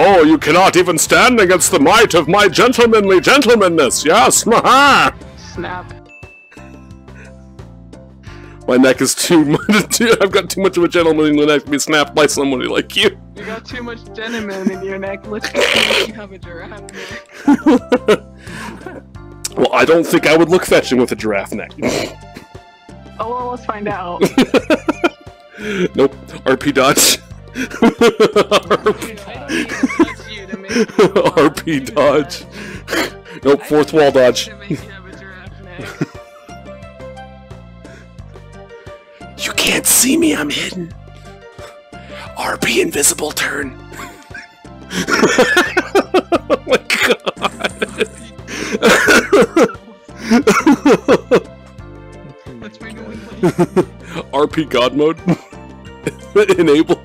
Oh, you cannot even stand against the might of my gentlemanly gentlemanness. Yes, maha. Snap. My neck is too much. I've got too much of a gentlemanly neck to be snapped by somebody like you. You got too much gentleman in your neck. Let's you have a giraffe neck. Well, I don't think I would look fetching with a giraffe neck. Oh well, let's find out. nope. RP dodge. I RP dodge. Nope, fourth wall dodge. You can't see me, I'm hidden. RP invisible turn. oh my god. RP God mode enabled.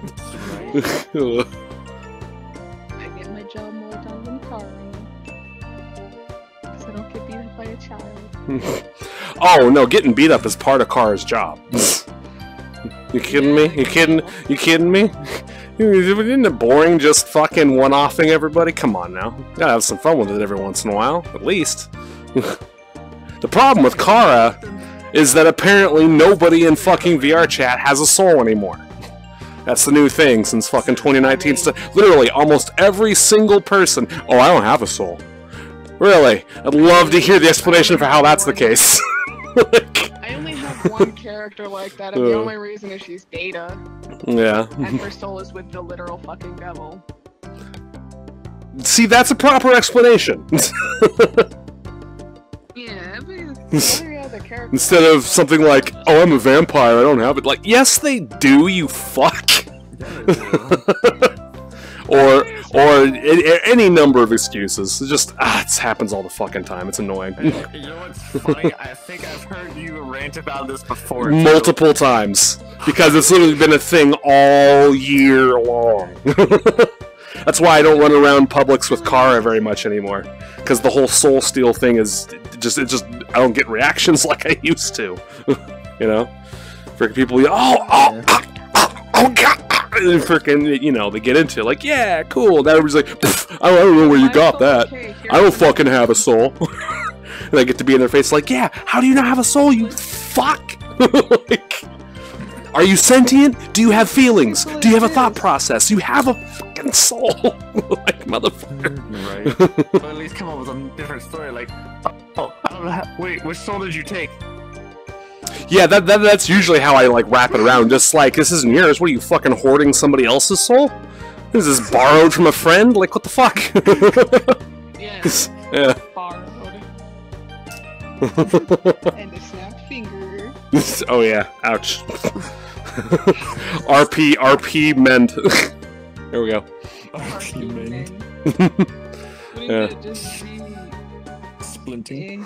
oh no, getting beat up is part of Chara's job. you kidding me? You kidding? You kidding me? Isn't it boring just fucking one-offing everybody? Come on now. Gotta have some fun with it every once in a while, at least. the problem with Kara is that apparently nobody in fucking VR chat has a soul anymore. That's the new thing since fucking 2019. Literally, almost every single person. Oh, I don't have a soul. Really? I'd love to hear the explanation for how that's the case. Like, I only have one character like that, and the only reason is she's Data, yeah. and her soul is with the literal fucking devil. See, that's a proper explanation. Yeah, but every other character. Instead of something like, oh, I'm a vampire, I don't have it. Like, yes, they do, you fuck. or, or any number of excuses. It just, ah, it happens all the fucking time. It's annoying. You know what's funny? I think I've heard you rant about this before. too. Multiple times. Because it's literally been a thing all year long. That's why I don't run around publics with Chara very much anymore. Because the whole soul steal thing is just, it just, I don't get reactions like I used to. you know? Freaking people, oh, oh, oh, oh, oh, God. And freaking, you know, they get into it, like, yeah, cool. And everybody's like, I don't, I don't know where you My got that. okay, I don't it is. fucking have a soul. and I get to be in their face like, yeah, how do you not have a soul, you fuck? like, are you sentient? Do you have feelings? Do you have a thought process? You have a fucking soul. like, motherfucker. Right. but at least come up with a different story. Like, oh, I don't know. How, wait, which soul did you take? Yeah, that, that that's usually how I like wrap it around. Just like, this isn't yours. What are you fucking hoarding somebody else's soul? This is this borrowed from a friend? Like, what the fuck? Yeah, yeah. borrowed. and a snapped finger. oh yeah, ouch. RP, RP, mend. there we go. Argument. Wouldn't Yeah. it just be Splinting.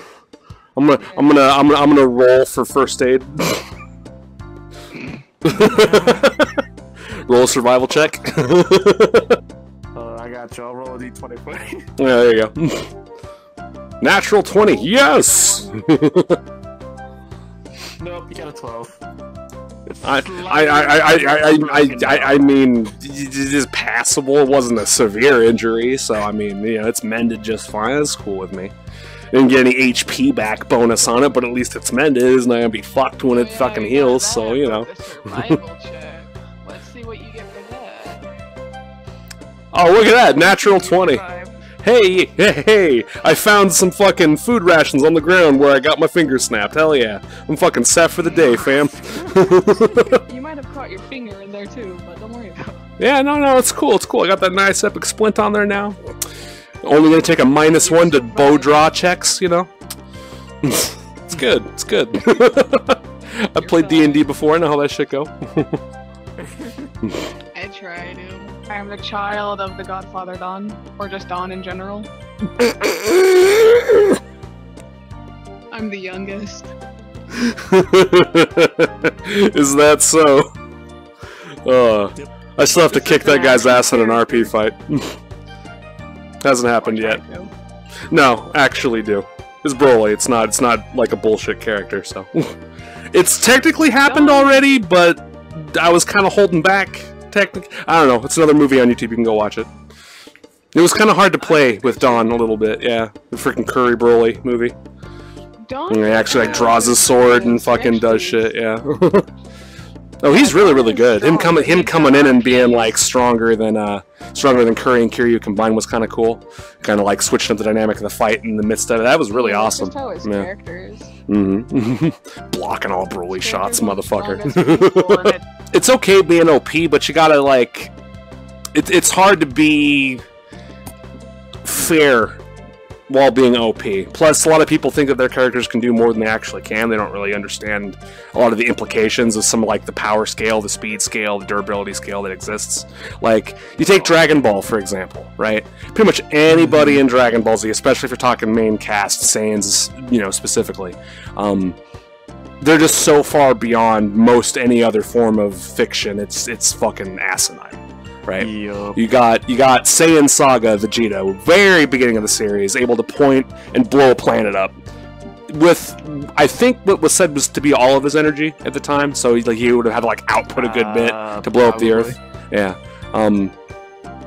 I'm gonna, I'm gonna, I'm gonna, I'm gonna roll for first aid. roll a survival check. Uh, I got you. I'll roll a d20 for you. Yeah, there you go. Natural 20, yes! nope, you got a 12. I, I, I, I, I, I, I, mean, it is passable. It wasn't a severe injury, so I mean, you know, it's mended just fine. It's cool with me. Didn't get any HP back bonus on it, but at least it's mended. It's not gonna be fucked when it yeah, fucking heals, so you know. the survival check. Let's see what you get for that. Oh, look at that! Natural 20. Hey, hey, hey! I found some fucking food rations on the ground where I got my finger snapped. Hell yeah. I'm fucking set for the day, fam. You might have caught your finger in there too, but don't worry about it. Yeah, no, no, it's cool. It's cool. I got that nice epic splint on there now. Only gonna take a minus one to bow draw checks, you know. it's good. It's good. I played D and D before. I know how that shit go. I tried to. I am the child of the Godfather Don, or just Don in general. I'm the youngest. Is that so? Uh, I still have to kick that guy's ass in an RP fight. Hasn't happened yet. No, actually do. It's Broly. It's not. It's not like a bullshit character. So, it's technically happened already, but I was kind of holding back. Technically, I don't know. It's another movie on YouTube. You can go watch it. It was kind of hard to play with Don a little bit. Yeah, the freaking Curry Broly movie. Dawn. And he actually like draws his sword and fucking does shit. Yeah. oh, he's really really good. Him coming him coming in and being like stronger than uh stronger than Curry and Kiryu combined was kind of cool. Kind of like switching up the dynamic of the fight in the midst of it. That was really awesome. Just how his Yeah. character is. Hmm Blocking all Broly shots, motherfucker. strongest people, and it- it's okay being OP, but you gotta like, it, it's hard to be fair while being OP. Plus, a lot of people think that their characters can do more than they actually can. They don't really understand a lot of the implications of some like the power scale, the speed scale, the durability scale that exists. Like you take Dragon Ball for example, right? Pretty much anybody in Dragon Ball Z, especially if you're talking main cast, Saiyans, you know specifically. Um, they're just so far beyond most any other form of fiction. It's it's fucking asinine, right? Yup. You got you got Saiyan Saga Vegeta, very beginning of the series, able to point and blow a planet up with I think what was said was to be all of his energy at the time. So he, like he would have had to like output a good bit Uh, to blow up the. Earth. Yeah. Um,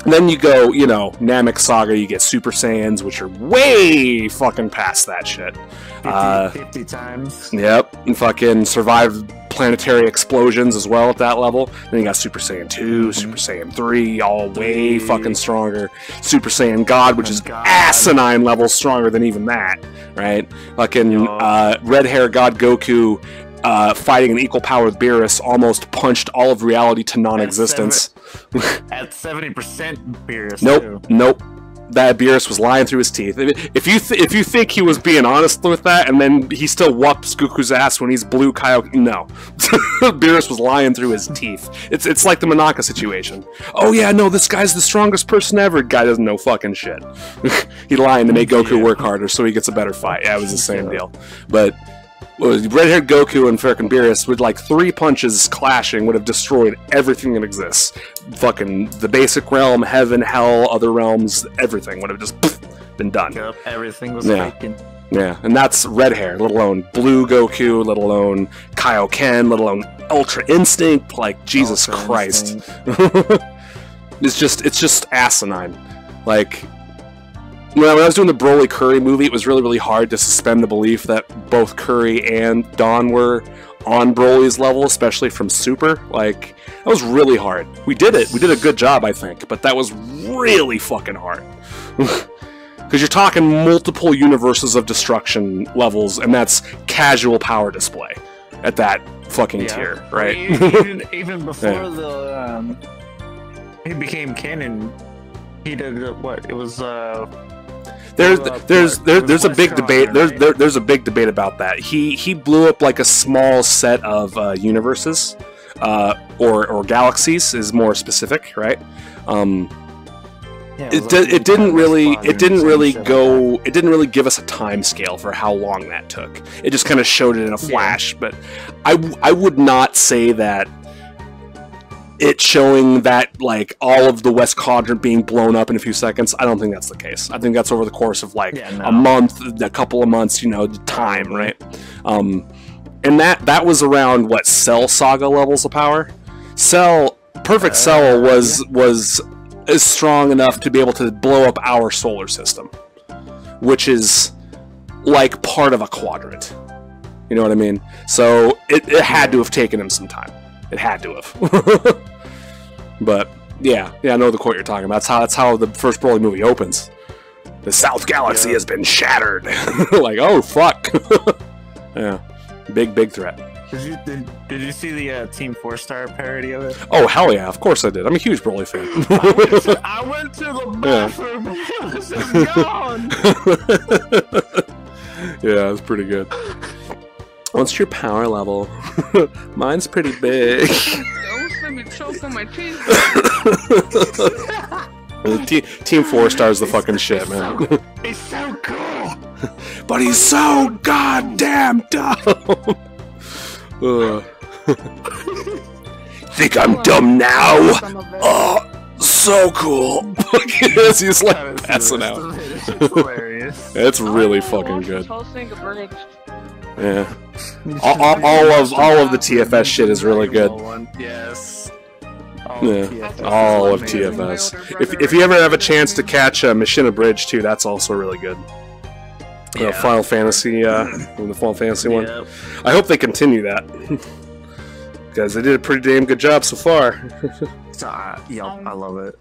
then you go, you know, Namek Saga. You get Super Saiyans, which are way fucking past that shit. 50, Uh, 50 times. Yep, and fucking survived planetary explosions as well at that level. Then you got Super Saiyan 2, Super Saiyan 3, all way fucking stronger. Super Saiyan God, which is God. asinine levels stronger than even that, right? Fucking uh, red hair God Goku uh, fighting an equal power with Beerus almost punched all of reality to non existence. At 70% Beerus. Nope, too. nope. That Beerus was lying through his teeth. If you th- if you think he was being honest with that, and then he still whoops Goku's ass when he's blue Kaio, no, Beerus was lying through his teeth. It's it's like the Monaka situation. Oh yeah, no, this guy's the strongest person ever. Guy doesn't know fucking shit. he lying to make Goku Yeah. work harder so he gets a better fight. Yeah, it was the same deal. But red haired Goku and frickin' Beerus with like three punches clashing would have destroyed everything that exists. Fucking the basic realm, heaven, hell, other realms, everything would have just pff, been done. Yup, everything was Yeah. taken. Yeah, and that's red hair, let alone blue Goku, let alone Kaioken, let alone Ultra Instinct. Like Jesus Ultra Christ, it's just it's just asinine. Like when I when I was doing the Broly Curry movie, it was really really hard to suspend the belief that both Curry and Don were on Broly's level, especially from Super. Like that was really hard. We did it. We did a good job, I think, but that was really fucking hard. Because you're talking multiple universes of destruction levels, and that's casual power display at that fucking tier, right? even, even before Yeah. the um, he became canon, he did uh, what? It was uh, There's there's there, there's a big debate. There's there, there's a big debate about that. He he blew up like a small set of uh, universes, uh, or or galaxies is more specific, right? Um, yeah, it, was di- it didn't really it didn't really shit like go it didn't really give us a time scale for how long that took it just kind of showed it in a flash but I, w- I would not say that it showing that like all of the west quadrant being blown up in a few seconds i don't think that's the case i think that's over the course of like Yeah, no. a month a couple of months you know the time right um and that that was around what cell saga levels of power cell perfect cell Uh, was was is strong enough to be able to blow up our solar system, which is like part of a quadrant. You know what I mean? So it, it had to have taken him some time. It had to have. but yeah, yeah, I know the quote you're talking about. That's how that's how the first Broly movie opens. The South Galaxy Yeah. has been shattered. like, oh fuck. yeah, big big threat. Did you did, did you see the uh, Team Four Star parody of it? Oh hell yeah, of course I did. I'm a huge Broly fan. I went to the bathroom. It was gone. yeah, it's pretty good. What's your power level? Mine's pretty big. Don't let me choke on my cheese. Te- Team Four Star's the fucking shit, man. It's so cool. but he's so goddamn dumb. Ugh. Uh. Think I'm dumb now? Some of it. Oh, so cool. As he's like passing out. It's hilarious. It's really fucking good. This whole thing abridged. Yeah. All, all, all of all of the TFS shit is really good. Yes. Oh, Yeah. TFS. All of Amazing. TFS. If, if you ever have a chance to catch uh, Machinabridged too, that's also really good. Uh, Yeah. Final Fantasy, uh, the Final Fantasy one. Yeah. I hope they continue that. Because they did a pretty damn good job so far. So, uh, yeah, I love it.